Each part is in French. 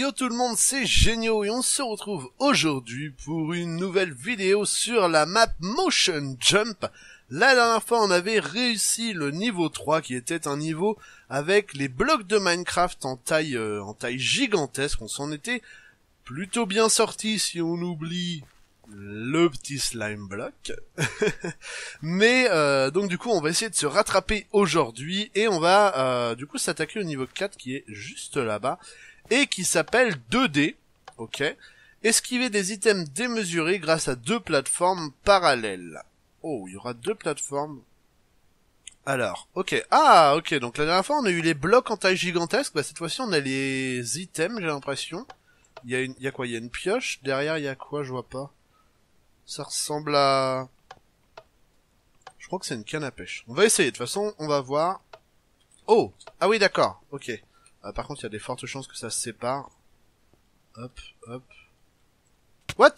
Yo tout le monde, c'est Génio et on se retrouve aujourd'hui pour une nouvelle vidéo sur la map Motion Jump. La dernière fois, on avait réussi le niveau 3 qui était un niveau avec les blocs de Minecraft en taille euh, en taille gigantesque. On s'en était plutôt bien sorti si on oublie le petit slime block. Mais euh, donc du coup, on va essayer de se rattraper aujourd'hui et on va euh, du coup s'attaquer au niveau 4 qui est juste là-bas et qui s'appelle 2D. Ok? Esquiver des items démesurés grâce à deux plateformes parallèles. Oh, il y aura deux plateformes. Alors, ok. Ah, ok. Donc la dernière fois, on a eu les blocs en taille gigantesque. Bah, cette fois-ci, on a les items, j'ai l'impression. Il y a une, y a quoi? Il y a une pioche? Derrière, il y a quoi? Je vois pas. Ça ressemble à... Je crois que c'est une canne à pêche. On va essayer. De toute façon, on va voir. Oh Ah oui, d'accord. Ok. Ah, par contre, il y a des fortes chances que ça se sépare. Hop, hop. What?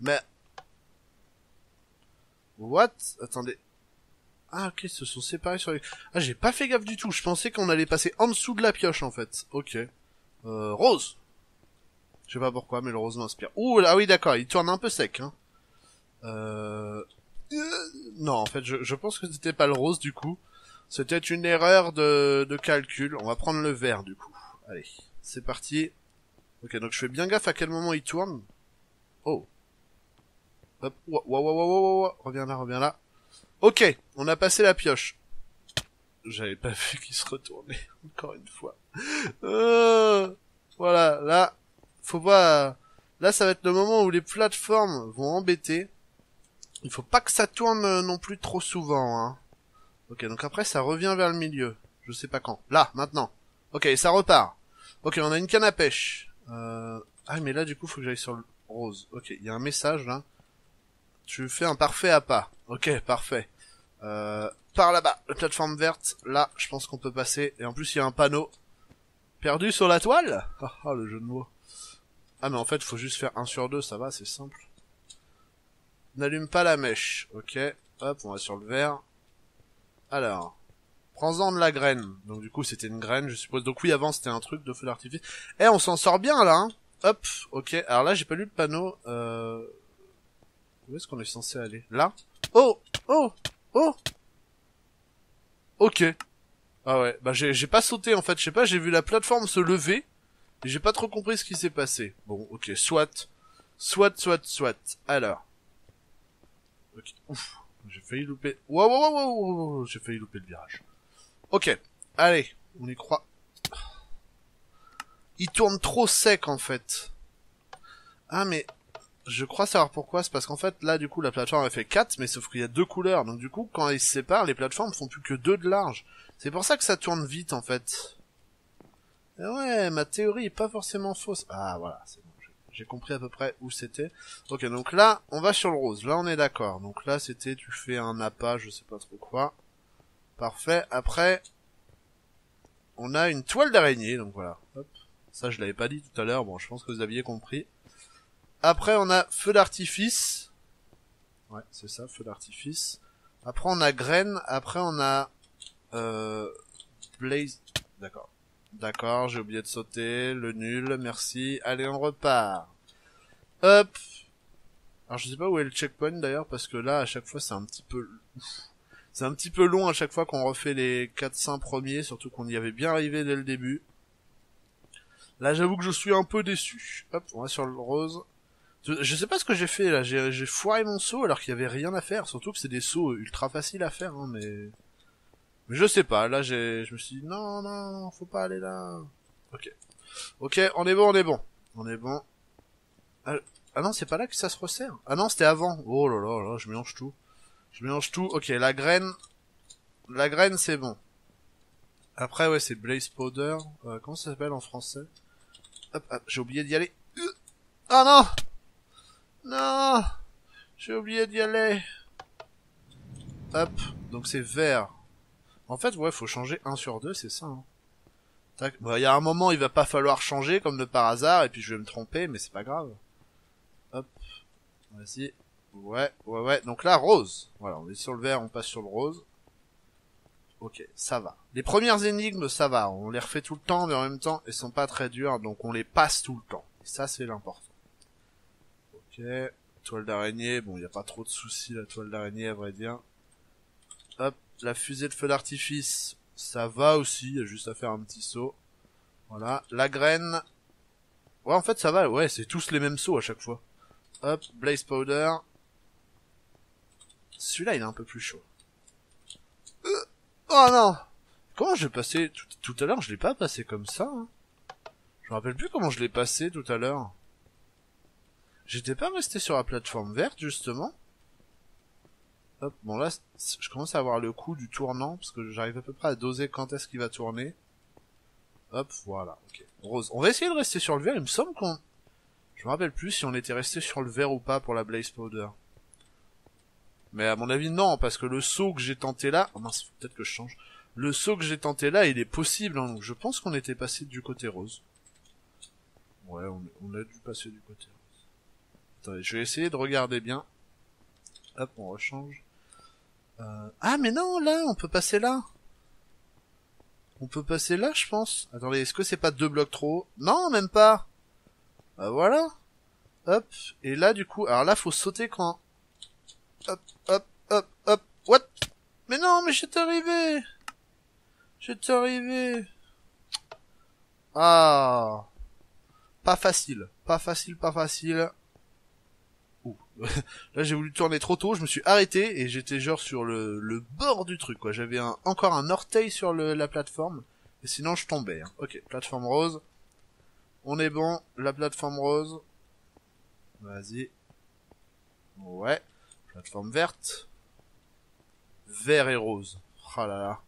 Mais... What? Attendez. Ah ok, ils se sont séparés sur les... Ah j'ai pas fait gaffe du tout, je pensais qu'on allait passer en dessous de la pioche en fait. Ok. Euh, rose Je sais pas pourquoi, mais le rose m'inspire. Ouh, ah oui d'accord, il tourne un peu sec. Hein. Euh... euh non, en fait, je, je pense que c'était pas le rose du coup. C'était une erreur de, de calcul. On va prendre le vert du coup. Allez, c'est parti. Ok, donc je fais bien gaffe à quel moment il tourne. Oh. Hop, wow, wow, wow, wow, wow, reviens là, reviens là. Ok, on a passé la pioche. J'avais pas vu qu'il se retournait, encore une fois. Euh, voilà, là, faut voir... Là, ça va être le moment où les plateformes vont embêter. Il faut pas que ça tourne non plus trop souvent, hein. Ok, donc après, ça revient vers le milieu. Je sais pas quand. Là, maintenant. Ok, ça repart. Ok, on a une canne à pêche. Euh... Ah, mais là, du coup, faut que j'aille sur le rose. Ok, il y a un message, là. Tu fais un parfait à pas. Ok, parfait. Euh, par là-bas, la plateforme verte. Là, je pense qu'on peut passer. Et en plus, il y a un panneau. Perdu sur la toile Ah, ah, le jeu de mots. Ah, mais en fait, faut juste faire 1 sur 2, ça va, c'est simple. N'allume pas la mèche. Ok, hop, on va sur le vert. Alors, prends-en de la graine. Donc du coup, c'était une graine, je suppose. Donc oui, avant, c'était un truc de feu d'artifice. Eh, on s'en sort bien, là, hein Hop, ok. Alors là, j'ai pas lu le panneau. Euh... Où est-ce qu'on est censé aller? Là? Oh Oh Oh Ok. Ah ouais, bah j'ai pas sauté en fait, je sais pas, j'ai vu la plateforme se lever, j'ai pas trop compris ce qui s'est passé. Bon, ok, soit. Soit, soit, soit. Alors. Ok, ouf. J'ai failli louper... Wow, wow, wow, wow. J'ai failli louper le virage. Ok, allez, on y croit. Il tourne trop sec en fait. Ah mais je crois savoir pourquoi, c'est parce qu'en fait, là, du coup, la plateforme a fait 4, mais sauf qu'il y a deux couleurs. Donc, du coup, quand ils se séparent, les plateformes font plus que 2 de large. C'est pour ça que ça tourne vite, en fait. Et ouais, ma théorie est pas forcément fausse. Ah, voilà, c'est bon. J'ai compris à peu près où c'était. Ok, donc là, on va sur le rose. Là, on est d'accord. Donc là, c'était, tu fais un appât, je sais pas trop quoi. Parfait. Après, on a une toile d'araignée, donc voilà. Hop. Ça, je l'avais pas dit tout à l'heure. Bon, je pense que vous aviez compris. Après, on a feu d'artifice. Ouais, c'est ça, feu d'artifice. Après, on a graine. Après, on a euh, blaze. D'accord. D'accord, j'ai oublié de sauter. Le nul, merci. Allez, on repart. Hop. Alors, je sais pas où est le checkpoint d'ailleurs, parce que là, à chaque fois, c'est un petit peu... C'est un petit peu long à chaque fois qu'on refait les 4-5 premiers, surtout qu'on y avait bien arrivé dès le début. Là, j'avoue que je suis un peu déçu. Hop, on va sur le rose. Je sais pas ce que j'ai fait là, j'ai foiré mon saut alors qu'il y avait rien à faire, surtout que c'est des sauts ultra faciles à faire, hein, mais... mais je sais pas, là j'ai, je me suis dit non, non, faut pas aller là. Ok. Ok, on est bon, on est bon. On est bon. Ah, ah non, c'est pas là que ça se resserre. Ah non, c'était avant. Oh là là là, je mélange tout. Je mélange tout. Ok, la graine. La graine, c'est bon. Après, ouais, c'est Blaze Powder. Euh, comment ça s'appelle en français? Hop, hop j'ai oublié d'y aller. Ah non non J'ai oublié d'y aller. Hop, donc c'est vert. En fait, ouais, faut changer 1 sur 2, c'est ça. Hein. Tac. Bon, il y a un moment, il va pas falloir changer comme de par hasard, et puis je vais me tromper, mais c'est pas grave. Hop. Vas-y. Ouais, ouais, ouais. Donc là, rose. Voilà, on est sur le vert, on passe sur le rose. Ok, ça va. Les premières énigmes, ça va. On les refait tout le temps, mais en même temps, elles sont pas très dures, donc on les passe tout le temps. Et ça, c'est l'important. Ok. Toile d'araignée. Bon, il n'y a pas trop de soucis, la toile d'araignée, à vrai dire. Hop. La fusée de feu d'artifice. Ça va aussi. Il y a juste à faire un petit saut. Voilà. La graine. Ouais, en fait, ça va. Ouais, c'est tous les mêmes sauts à chaque fois. Hop. Blaze powder. Celui-là, il est un peu plus chaud. Euh, oh non Comment je passé tout, tout à l'heure? Je l'ai pas passé comme ça. Hein. Je me rappelle plus comment je l'ai passé tout à l'heure. J'étais pas resté sur la plateforme verte justement. Hop, bon là, je commence à avoir le coup du tournant parce que j'arrive à peu près à doser quand est-ce qu'il va tourner. Hop, voilà, ok. Rose. On va essayer de rester sur le vert. Il me semble qu'on, je me rappelle plus si on était resté sur le vert ou pas pour la Blaze Powder. Mais à mon avis non, parce que le saut que j'ai tenté là, oh mince, peut-être que je change. Le saut que j'ai tenté là, il est possible, hein, donc je pense qu'on était passé du côté rose. Ouais, on, on a dû passer du côté rose. Attendez, je vais essayer de regarder bien. Hop, on rechange. Euh... Ah mais non, là, on peut passer là. On peut passer là, je pense. Attendez, est-ce que c'est pas deux blocs trop Non, même pas. Bah voilà. Hop. Et là, du coup, alors là, faut sauter quand hop, hop, hop, hop, what? Mais non, mais j'étais arrivé J'étais arrivé Ah Pas facile, pas facile, pas facile. Là j'ai voulu tourner trop tôt, je me suis arrêté et j'étais genre sur le, bord du truc quoi. J'avais encore un orteil sur le, la plateforme et sinon je tombais. Hein. Ok, plateforme rose. On est bon, la plateforme rose. Vas-y. Ouais. Plateforme verte. Vert et rose. Oh là là.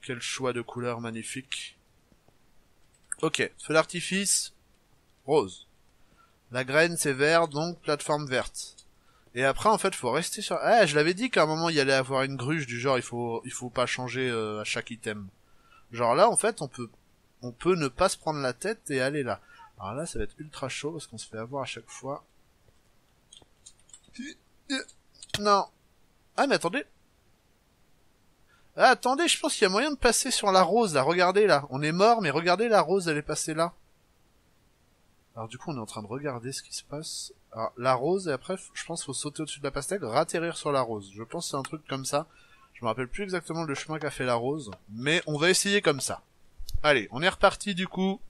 Quel choix de couleurs magnifique. Ok, feu d'artifice. Rose. La graine c'est vert, donc plateforme verte. Et après en fait faut rester sur... Ah je l'avais dit qu'à un moment il y allait avoir une gruge du genre il faut il faut pas changer euh, à chaque item. Genre là en fait on peut on peut ne pas se prendre la tête et aller là. Alors là ça va être ultra chaud parce qu'on se fait avoir à chaque fois. Non. Ah, mais attendez. Ah, attendez, je pense qu'il y a moyen de passer sur la rose, là. Regardez, là. On est mort, mais regardez, la rose, elle est passée là. Alors, du coup, on est en train de regarder ce qui se passe. Alors, la rose, et après, je pense qu'il faut sauter au-dessus de la pastèque, ratterrir sur la rose. Je pense c'est un truc comme ça. Je me rappelle plus exactement le chemin qu'a fait la rose. Mais on va essayer comme ça. Allez, on est reparti, du coup.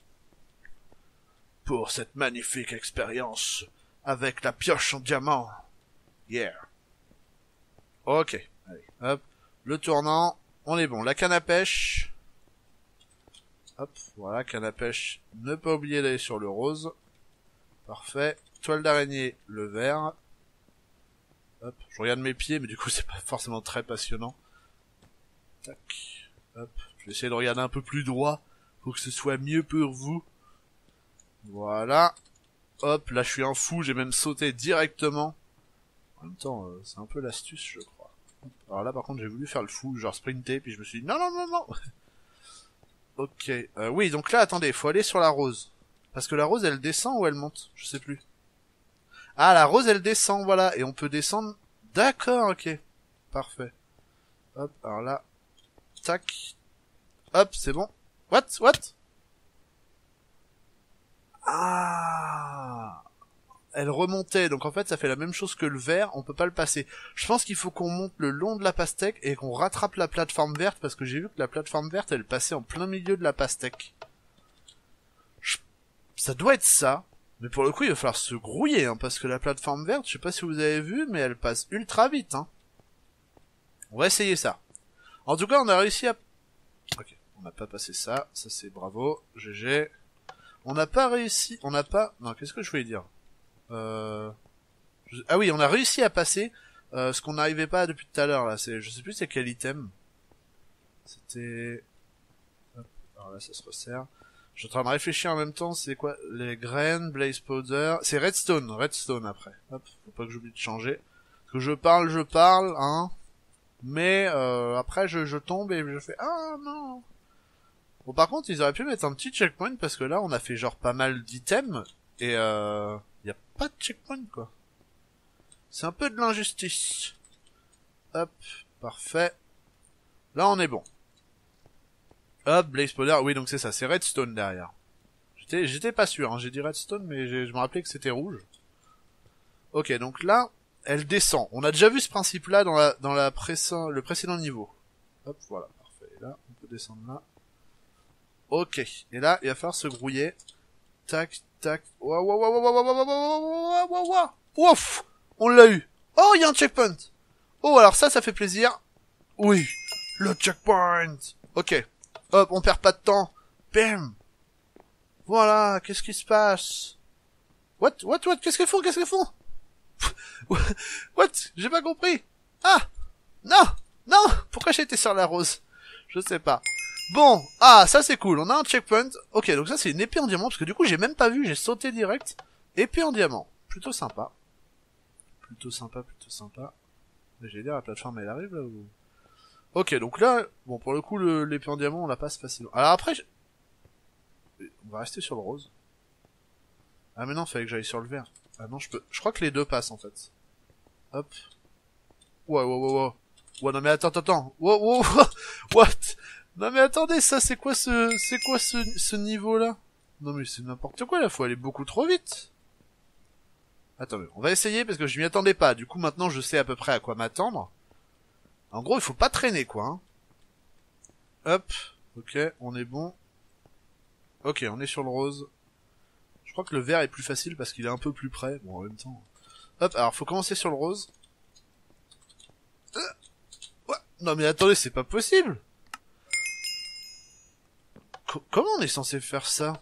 Pour cette magnifique expérience. Avec la pioche en diamant. Yeah. Ok. Allez, hop. Le tournant. On est bon. La canne à pêche. Hop, voilà, canne à pêche. Ne pas oublier d'aller sur le rose. Parfait. Toile d'araignée, le vert. Hop, je regarde mes pieds, mais du coup c'est pas forcément très passionnant. Tac. Hop, je vais essayer de regarder un peu plus droit pour que ce soit mieux pour vous. Voilà. Hop, là je suis un fou, j'ai même sauté directement. En même temps, euh, c'est un peu l'astuce, je crois. Alors là, par contre, j'ai voulu faire le fou, genre sprinter, puis je me suis dit, non, non, non, non Ok. Euh, oui, donc là, attendez, faut aller sur la rose. Parce que la rose, elle descend ou elle monte? Je sais plus. Ah, la rose, elle descend, voilà. Et on peut descendre... D'accord, ok. Parfait. Hop, alors là... Tac. Hop, c'est bon. What? What? Ah elle remontait, donc en fait ça fait la même chose que le vert, on peut pas le passer. Je pense qu'il faut qu'on monte le long de la pastèque et qu'on rattrape la plateforme verte parce que j'ai vu que la plateforme verte elle passait en plein milieu de la pastèque. Ça doit être ça, mais pour le coup il va falloir se grouiller hein, parce que la plateforme verte, je sais pas si vous avez vu, mais elle passe ultra vite. Hein. On va essayer ça. En tout cas on a réussi à... Ok, on n'a pas passé ça, ça c'est bravo, GG. On n'a pas réussi, on n'a pas... Non, qu'est-ce que je voulais dire? Euh... Ah oui, on a réussi à passer euh, ce qu'on n'arrivait pas depuis tout à l'heure là. C'est, je sais plus c'est quel item. C'était. Alors là, ça se resserre. Je suis en train de réfléchir en même temps. C'est quoi Les graines, blaze powder. C'est redstone, redstone après. Hop, faut pas que j'oublie de changer. Parce que je parle, je parle, hein. Mais euh, après, je, je tombe et je fais ah non. Bon, par contre, ils auraient pu mettre un petit checkpoint parce que là, on a fait genre pas mal d'items et euh, y a pas de checkpoint quoi. C'est un peu de l'injustice. Hop, parfait. Là, on est bon. Hop, Blaze Powder, oui, donc c'est ça, c'est Redstone derrière. J'étais, j'étais pas sûr, hein. j'ai dit Redstone, mais je me rappelais que c'était rouge. Ok, donc là, elle descend. On a déjà vu ce principe-là dans la, dans la le précédent niveau. Hop, voilà, parfait. Là, on peut descendre là. Ok. Et là, il va falloir se grouiller. Tac, tac. Waouh, waouh, waouh, waouh, waouh, waouh, waouh, waouh, Ouf! On l'a eu. Oh, il y a un checkpoint. Oh, alors ça, ça fait plaisir. Oui. Le checkpoint. Ok. Hop, on perd pas de temps. Bam. Voilà, qu'est-ce qui se passe? What, what, what, qu'est-ce qu'ils font, qu'est-ce qu'ils font? what? J'ai pas compris. Ah! Non! Non! Pourquoi j'ai été sur la rose? Je sais pas. Bon, ah, ça c'est cool, on a un checkpoint. Ok, donc ça c'est une épée en diamant, parce que du coup j'ai même pas vu, j'ai sauté direct. Épée en diamant, plutôt sympa. Plutôt sympa, plutôt sympa. J'ai dire la plateforme elle arrive là ou... Ok, donc là, bon pour le coup l'épée en diamant on la passe facilement. Alors après, on va rester sur le rose. Ah mais non, fallait que j'aille sur le vert. Ah non, je peux... Je crois que les deux passent en fait. Hop. Ouais, ouais, ouais, ouais. Ouais, non mais attends, attends, attends. Wow, wow, what? Non mais attendez, ça c'est quoi ce c'est quoi ce, ce niveau là Non mais c'est n'importe quoi, là faut aller beaucoup trop vite. Attendez, on va essayer parce que je m'y attendais pas. Du coup maintenant je sais à peu près à quoi m'attendre. En gros, il faut pas traîner quoi. Hein. Hop, ok, on est bon. Ok, on est sur le rose. Je crois que le vert est plus facile parce qu'il est un peu plus près. Bon, en même temps. Hop, alors faut commencer sur le rose. Euh, ouais. Non mais attendez, c'est pas possible comment on est censé faire ça?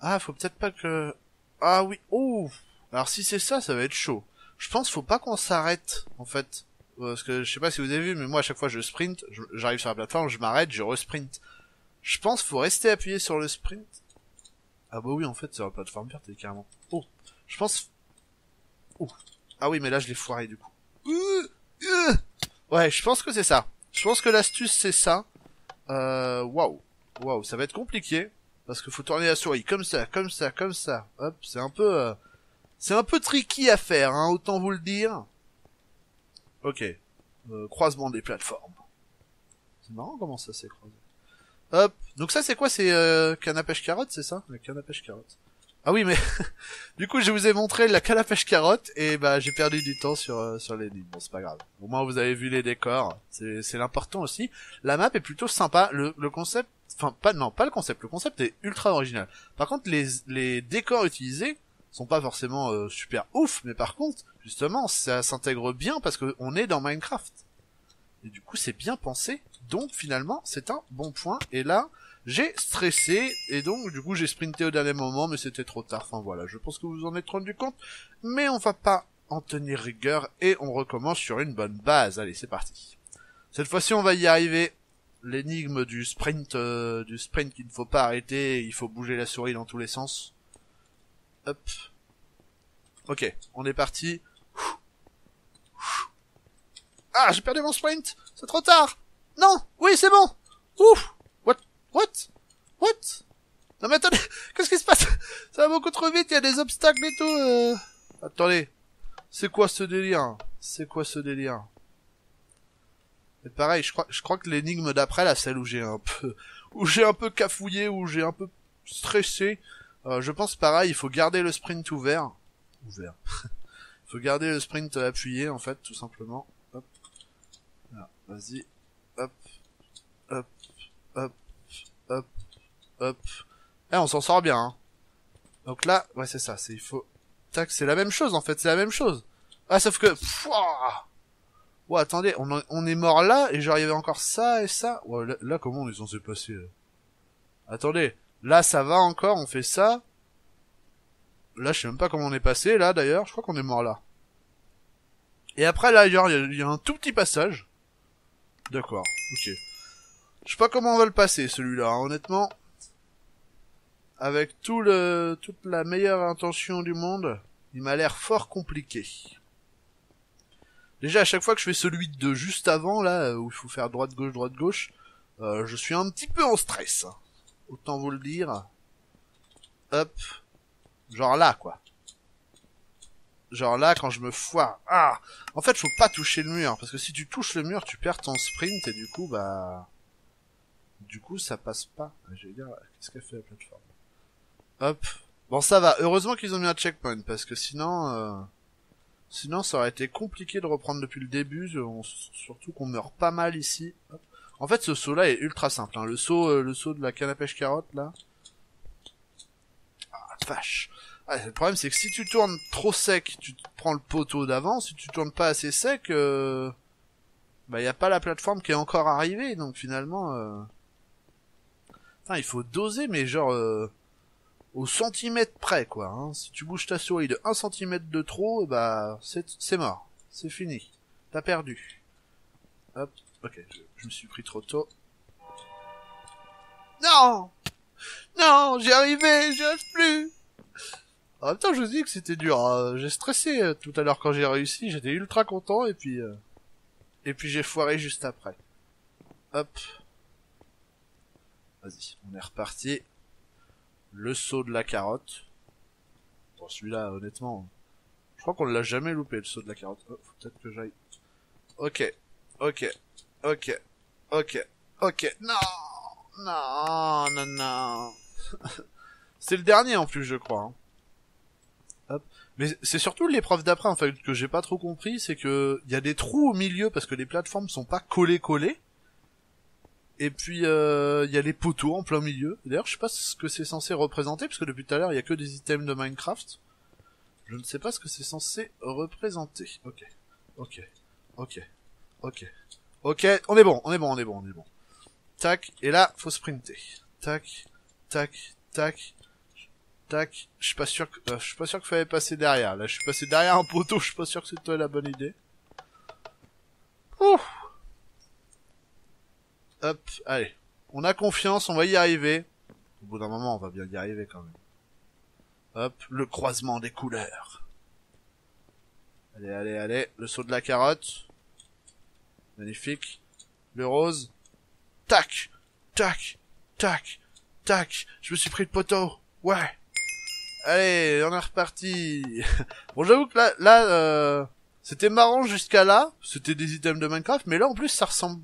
Ah, faut peut-être pas que... Ah oui, oh Alors si c'est ça, ça va être chaud. Je pense faut pas qu'on s'arrête, en fait. Parce que je sais pas si vous avez vu, mais moi à chaque fois je sprint, j'arrive sur la plateforme, je m'arrête, je resprint. Je pense faut rester appuyé sur le sprint. Ah bah oui, en fait, sur la plateforme verte, carrément... Oh Je pense... Oh Ah oui, mais là je l'ai foiré du coup. Ouais, je pense que c'est ça. Je pense que l'astuce c'est ça. Euh... Waouh Waouh, ça va être compliqué. Parce qu'il faut tourner la souris comme ça, comme ça, comme ça. Hop, c'est un peu... Euh, c'est un peu tricky à faire, hein, autant vous le dire. Ok. Euh, croisement des plateformes. C'est marrant comment ça s'est croisé. Hop. Donc ça c'est quoi? C'est euh, canne à pêche carotte, c'est ça? La canne carotte. Ah oui, mais du coup, je vous ai montré la canne carotte et bah j'ai perdu du temps sur euh, sur les lignes. Bon, c'est pas grave. Au moins, vous avez vu les décors. C'est c'est l'important aussi. La map est plutôt sympa. Le le concept, enfin pas non pas le concept. Le concept est ultra original. Par contre, les décors utilisés sont pas forcément euh, super ouf, mais par contre, justement, ça s'intègre bien parce que on est dans Minecraft. Et du coup, c'est bien pensé. Donc finalement, c'est un bon point. Et là, j'ai stressé et donc du coup j'ai sprinté au dernier moment mais c'était trop tard. Enfin voilà, je pense que vous en êtes rendu compte. Mais on va pas en tenir rigueur et on recommence sur une bonne base. Allez, c'est parti. Cette fois-ci on va y arriver. L'énigme du sprint, euh, du sprint qu'il ne faut pas arrêter, il faut bouger la souris dans tous les sens. Hop. Ok, on est parti. Ah, j'ai perdu mon sprint. C'est trop tard. Non. Oui, c'est bon. Ouf. What? What? Non mais attendez, qu'est-ce qui se passe? Ça va beaucoup trop vite, il y a des obstacles et tout. Euh... Attendez, c'est quoi ce délire? C'est quoi ce délire? Pareil, je crois, je crois que l'énigme d'après, là, celle où j'ai un peu, où j'ai un peu cafouillé, où j'ai un peu stressé, euh, je pense pareil, il faut garder le sprint ouvert. Ouvert. il faut garder le sprint appuyé, en fait, tout simplement. Hop. Vas-y. Hop. Hop. Hop hop, hop. Eh, on s'en sort bien, hein. Donc là, ouais, c'est ça, c'est, il faut, tac, c'est la même chose, en fait, c'est la même chose. Ah, sauf que, Pouah ouais, attendez, on, est mort là, et j'arrivais encore ça et ça. Ouais, là, comment on est censé passer, là Attendez, là, ça va encore, on fait ça. Là, je sais même pas comment on est passé, là, d'ailleurs, je crois qu'on est mort là. Et après, là, il y, y, a un tout petit passage. D'accord, ok. Je sais pas comment on va le passer celui-là, hein, honnêtement. Avec tout le, toute la meilleure intention du monde, il m'a l'air fort compliqué. Déjà à chaque fois que je fais celui de juste avant là, où il faut faire droite gauche droite gauche, euh, je suis un petit peu en stress. autant vous le dire. Hop. Genre là, quoi. Genre là, quand je me foire. Ah En fait, faut pas toucher le mur, parce que si tu touches le mur, tu perds ton sprint, et du coup, bah... Du coup, ça passe pas. Ah, je dire, qu'est-ce qu'elle fait la plateforme? Hop. Bon, ça va. Heureusement qu'ils ont mis un checkpoint, parce que sinon... Euh... Sinon, ça aurait été compliqué de reprendre depuis le début, surtout qu'on meurt pas mal ici. En fait, ce saut-là est ultra simple. Hein. Le saut, euh, le saut de la canne à pêche carotte, là. Ah, vache. le problème, c'est que si tu tournes trop sec, tu prends le poteau d'avant. Si tu tournes pas assez sec, euh... bah, y a pas la plateforme qui est encore arrivée. Donc, finalement, euh... il faut doser, mais genre... Euh, au centimètre près, quoi. Hein. Si tu bouges ta souris de 1 centimètre de trop, bah c'est mort. C'est fini. T'as perdu. Hop, ok, je, me suis pris trop tôt. Non Non, j'y arrivais, j'y arrive plus En même temps, je vous dis que c'était dur. Hein. J'ai stressé euh, tout à l'heure quand j'ai réussi, j'étais ultra content, et puis... Euh, et puis j'ai foiré juste après. Hop. Vas-y, on est reparti le saut de la carotte. Bon, celui-là, honnêtement, je crois qu'on l'a jamais loupé, le saut de la carotte. Oh, faut peut-être que j'aille. Ok, ok, ok, ok, ok. Non, non, non, non. c'est le dernier en plus, je crois. Hein. Hop. Mais c'est surtout l'épreuve d'après en fait que j'ai pas trop compris, c'est que il y a des trous au milieu parce que les plateformes sont pas collées collées. Et puis euh, il y a les poteaux en plein milieu. D'ailleurs, je sais pas ce que c'est censé représenter parce que depuis tout à l'heure, il y a que des items de Minecraft. Je ne sais pas ce que c'est censé représenter. OK. OK. OK. OK. OK, on est bon, on est bon, on est bon, on est bon. Tac, et là, faut sprinter. Tac, tac, tac, tac. Je suis pas sûr que, euh, je suis pas sûr qu'il fallait passer derrière. Là, je suis passé derrière un poteau, je suis pas sûr que c'était la bonne idée. Ouh Hop, allez. On a confiance, on va y arriver. Au bout d'un moment, on va bien y arriver quand même. Hop, le croisement des couleurs. Allez, allez, allez. Le saut de la carotte. Magnifique. Le rose. Tac, tac, tac, tac. Je me suis pris le poteau. Ouais. Allez, on est reparti. bon, j'avoue que là, là, euh, c'était marrant jusqu'à là. C'était des items de Minecraft, mais là, en plus, ça ressemble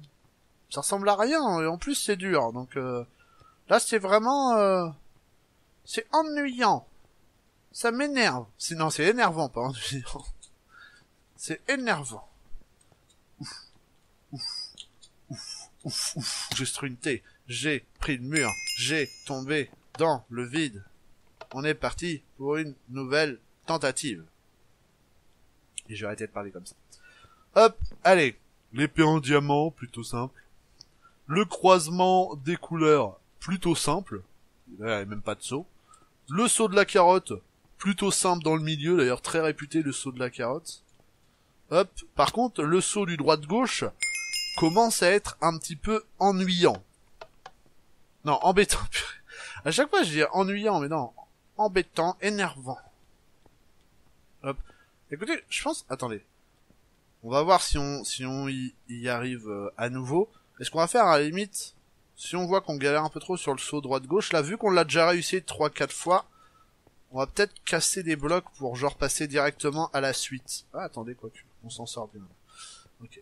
ça ressemble à rien et en plus c'est dur. Donc euh, là c'est vraiment euh, c'est ennuyant. Ça m'énerve. Sinon c'est énervant pas ennuyant. C'est énervant. Ouf, ouf, ouf, ouf, ouf. J'ai strunté. J'ai pris le mur. J'ai tombé dans le vide. On est parti pour une nouvelle tentative. Et je vais arrêter de parler comme ça. Hop, allez. L'épée en diamant, plutôt simple. Le croisement des couleurs, plutôt simple. Il n'y a même pas de saut. Le saut de la carotte, plutôt simple dans le milieu, d'ailleurs très réputé le saut de la carotte. Hop. Par contre, le saut du droite-gauche commence à être un petit peu ennuyant. Non, embêtant. à chaque fois, je dis ennuyant, mais non. Embêtant, énervant. Hop. Écoutez, je pense... Attendez. On va voir si on, si on y, y arrive euh, à nouveau. Et ce qu'on va faire à la limite, si on voit qu'on galère un peu trop sur le saut droite-gauche, là, vu qu'on l'a déjà réussi 3-4 fois, on va peut-être casser des blocs pour genre passer directement à la suite. Ah, attendez, quoi on s'en sort bien. Ok.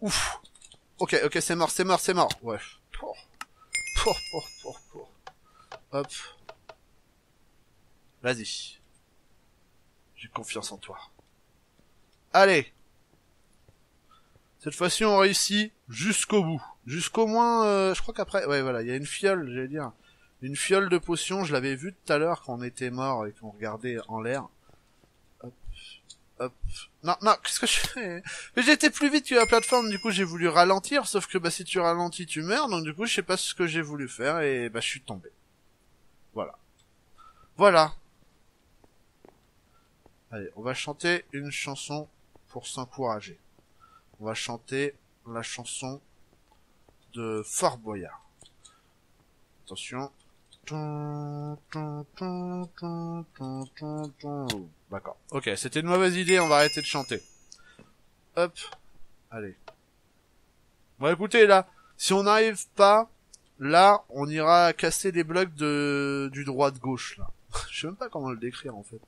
Ouf Ok, ok, c'est mort, c'est mort, c'est mort. Ouais. Pour. Pour, pour, pour, pour. Hop. Vas-y. J'ai confiance en toi. Allez Cette fois-ci, on réussit jusqu'au bout. Jusqu'au moins, euh, je crois qu'après, ouais, voilà, il y a une fiole, j'allais dire, une fiole de potions. Je l'avais vu tout à l'heure quand on était mort et qu'on regardait en l'air. Hop, hop. Non, non, qu'est-ce que je fais Mais j'étais plus vite que la plateforme, du coup j'ai voulu ralentir, sauf que bah si tu ralentis, tu meurs. Donc du coup, je sais pas ce que j'ai voulu faire et bah je suis tombé. Voilà. Voilà. Allez, on va chanter une chanson pour s'encourager. On va chanter la chanson de Fort Boyard. Attention. D'accord. Ok, c'était une mauvaise idée, on va arrêter de chanter. Hop. Allez. Bon écoutez là, si on n'arrive pas, là, on ira casser les blocs de du droit de gauche là. Je sais même pas comment le décrire en fait.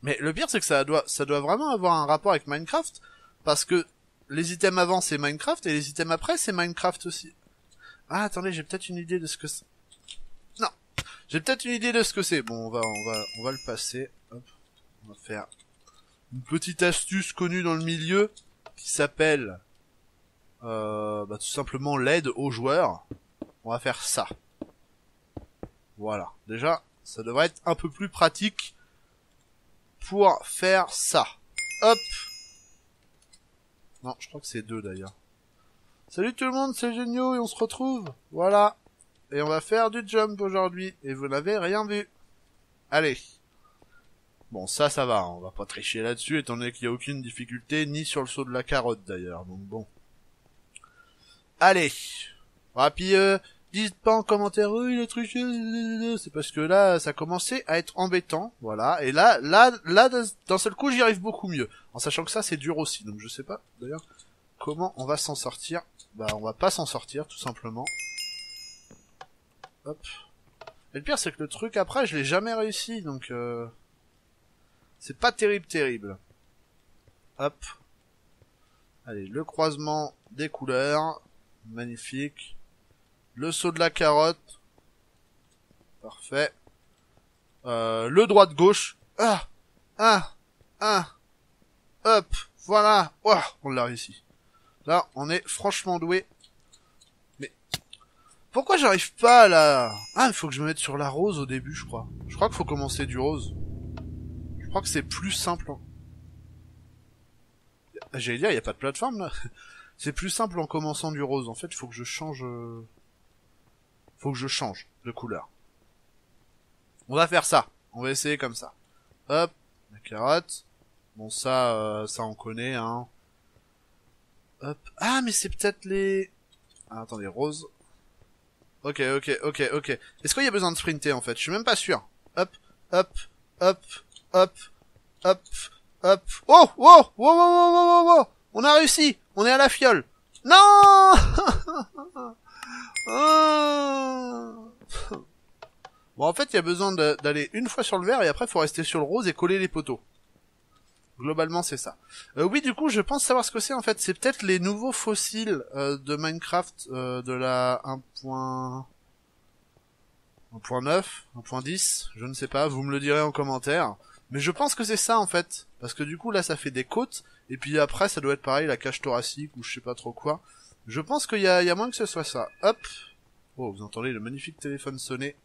Mais le pire c'est que ça doit ça doit vraiment avoir un rapport avec Minecraft parce que les items avant c'est Minecraft et les items après c'est Minecraft aussi. Ah attendez, j'ai peut-être une idée de ce que c'est. Non, j'ai peut-être une idée de ce que c'est. Bon, on va on va on va le passer. Hop. On va faire une petite astuce connue dans le milieu qui s'appelle euh, bah, tout simplement l'aide aux joueurs. On va faire ça. Voilà. Déjà, ça devrait être un peu plus pratique pour faire ça. Hop. Non, je crois que c'est deux d'ailleurs. Salut tout le monde, c'est Génio et on se retrouve. Voilà. Et on va faire du jump aujourd'hui. Et vous n'avez rien vu. Allez. Bon, ça, ça va. On va pas tricher là-dessus, étant donné qu'il n'y a aucune difficulté, ni sur le saut de la carotte d'ailleurs. Donc bon. Allez. Euh, dites pas en commentaire, oui, il a triché, c'est parce que là, ça commençait à être embêtant, voilà, et là, là, là, d'un seul coup, j'y arrive beaucoup mieux, en sachant que ça, c'est dur aussi, donc je sais pas, d'ailleurs, comment on va s'en sortir, bah, on va pas s'en sortir, tout simplement. Hop. Et le pire, c'est que le truc après, je l'ai jamais réussi, donc, euh... c'est pas terrible, terrible. Hop. Allez, le croisement des couleurs, magnifique. Le saut de la carotte. Parfait. Euh, le droit de gauche. Ah Ah Ah Hop Voilà On l'a réussi. Là, on est franchement doué. Mais... Pourquoi j'arrive pas là Ah, il faut que je me mette sur la rose au début, je crois. Je crois qu'il faut commencer du rose. Je crois que c'est plus simple. J'allais dire, il n'y a pas de plateforme là. C'est plus simple en commençant du rose. En fait, il faut que je change... Faut que je change de couleur. On va faire ça. On va essayer comme ça. Hop, la carotte. Bon, ça, euh, ça on connaît, hein. Hop. Ah, mais c'est peut-être les... Ah, attendez, rose. Ok, ok, ok, ok. Est-ce qu'il y a besoin de sprinter, en fait? Je suis même pas sûr. Hop, hop, hop, hop, hop, hop. Oh, oh, oh, oh, oh, oh, oh On a réussi On est à la fiole Non Ah. Bon, en fait, il y a besoin d'aller une fois sur le vert et après, faut rester sur le rose et coller les poteaux. Globalement, c'est ça. Euh, oui, du coup, je pense savoir ce que c'est, en fait. C'est peut-être les nouveaux fossiles euh, de Minecraft euh, de la 1.9, 1.10, je ne sais pas, vous me le direz en commentaire. Mais je pense que c'est ça, en fait. Parce que du coup, là, ça fait des côtes, et puis après, ça doit être pareil, la cage thoracique, ou je sais pas trop quoi. Je pense qu'il y a, y a moins que ce soit ça. Hop. Oh, vous entendez le magnifique téléphone sonner.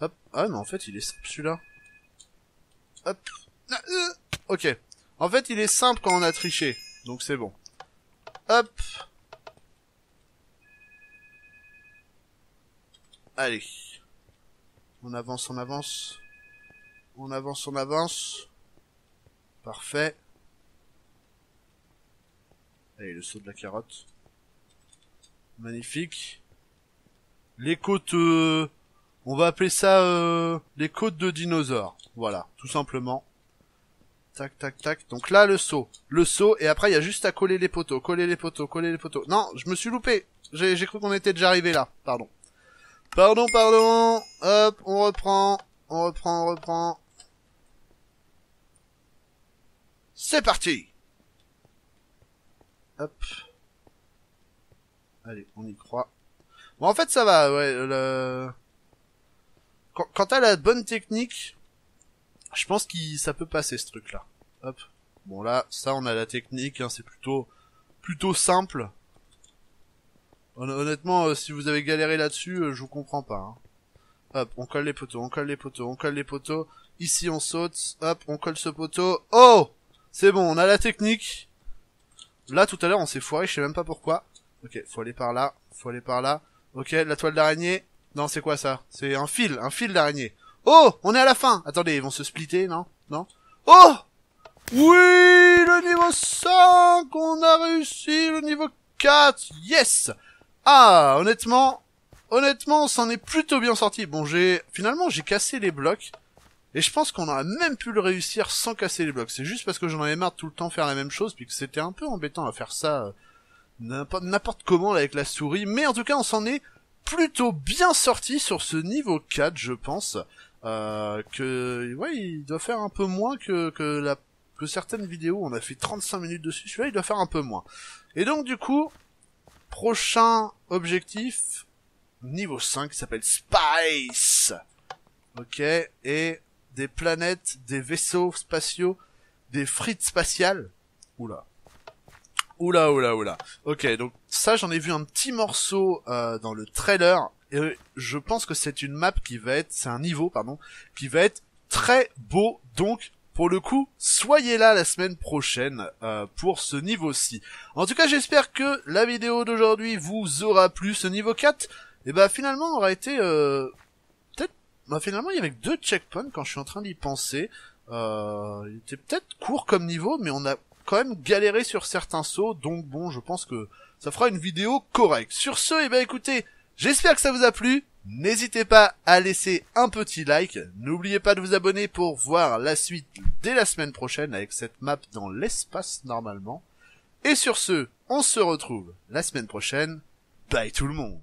Hop. Ah, mais en fait, il est simple, celui-là. Hop. Ah, euh. Ok. En fait, il est simple quand on a triché. Donc c'est bon. Hop. Allez. On avance, on avance. On avance, on avance. Parfait. Allez, le saut de la carotte. Magnifique. Les côtes, euh, on va appeler ça euh, les côtes de dinosaures. Voilà, tout simplement. Tac, tac, tac. Donc là, le saut. Le saut, et après, il y a juste à coller les poteaux, coller les poteaux, coller les poteaux. Non, je me suis loupé. J'ai cru qu'on était déjà arrivé là. Pardon. Pardon, pardon. Hop, on reprend. On reprend, on reprend. C'est parti Hop. Allez, on y croit. Bon, en fait, ça va, ouais. Le... Quand, quand la bonne technique, je pense que ça peut passer ce truc-là. Hop. Bon là, ça, on a la technique. Hein, c'est plutôt, plutôt simple. Honnêtement, euh, si vous avez galéré là-dessus, euh, je vous comprends pas. Hein. Hop, on colle les poteaux, on colle les poteaux, on colle les poteaux. Ici, on saute. Hop, on colle ce poteau. Oh C'est bon, on a la technique. Là, tout à l'heure, on s'est foiré, je sais même pas pourquoi. Ok, faut aller par là, faut aller par là. Ok, la toile d'araignée. Non, c'est quoi ça? C'est un fil, un fil d'araignée. Oh, on est à la fin. Attendez, ils vont se splitter, non? Non? Oh Oui, le niveau 5, on a réussi le niveau 4. Yes Ah, honnêtement, honnêtement, on s'en est plutôt bien sorti. Bon, j'ai finalement j'ai cassé les blocs. Et je pense qu'on aurait même pu le réussir sans casser les blocs. C'est juste parce que j'en avais marre tout le temps faire la même chose, puis que c'était un peu embêtant à faire ça euh, n'importe comment avec la souris, mais en tout cas on s'en est plutôt bien sorti sur ce niveau 4, je pense. Euh, que ouais, il doit faire un peu moins que que la que certaines vidéos. On a fait 35 minutes dessus. Celui-là, il doit faire un peu moins. Et donc du coup, prochain objectif niveau 5 qui s'appelle Spice. Ok, et des planètes, des vaisseaux spatiaux, des frites spatiales. Oula. Oula, oula, oula. Ok, donc ça, j'en ai vu un petit morceau euh, dans le trailer. Et je pense que c'est une map qui va être, c'est un niveau, pardon, qui va être très beau. Donc, pour le coup, soyez là la semaine prochaine euh, pour ce niveau-ci. En tout cas, j'espère que la vidéo d'aujourd'hui vous aura plu. Ce niveau 4, et ben finalement, aura été euh, peut-être, bah finalement, il y avait deux checkpoints quand je suis en train d'y penser. Euh, il était peut-être court comme niveau, mais on a quand même galéré sur certains sauts, donc bon, je pense que ça fera une vidéo correcte. Sur ce, eh ben écoutez, j'espère que ça vous a plu. N'hésitez pas à laisser un petit like. N'oubliez pas de vous abonner pour voir la suite dès la semaine prochaine avec cette map dans l'espace normalement. Et sur ce, on se retrouve la semaine prochaine. Bye tout le monde